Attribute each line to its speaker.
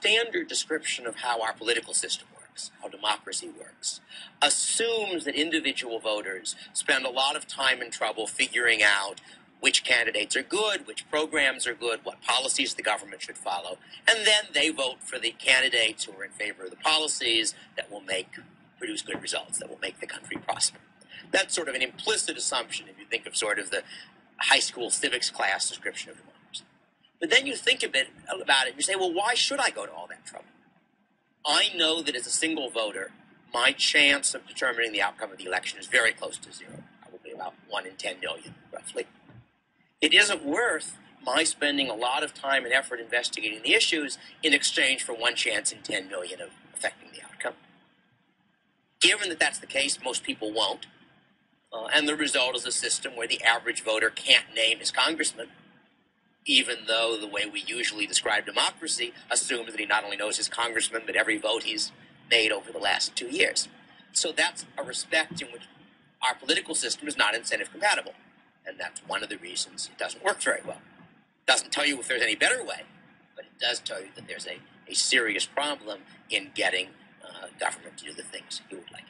Speaker 1: standard description of how our political system works, how democracy works, assumes that individual voters spend a lot of time and trouble figuring out which candidates are good, which programs are good, what policies the government should follow, and then they vote for the candidates who are in favor of the policies that will make produce good results, that will make the country prosper. That's sort of an implicit assumption if you think of sort of the high school civics class description of democracy. But then you think a bit about it and you say, well, why should I go to all that trouble? I know that as a single voter, my chance of determining the outcome of the election is very close to zero, probably about one in 10 million, roughly. It isn't worth my spending a lot of time and effort investigating the issues in exchange for one chance in 10 million of affecting the outcome. Given that that's the case, most people won't. Uh, and the result is a system where the average voter can't name his congressman, even though the way we usually describe democracy assumes that he not only knows his congressman, but every vote he's made over the last two years. So that's a respect in which our political system is not incentive compatible. And that's one of the reasons it doesn't work very well. It doesn't tell you if there's any better way, but it does tell you that there's a, a serious problem in getting uh, government to do the things you would like.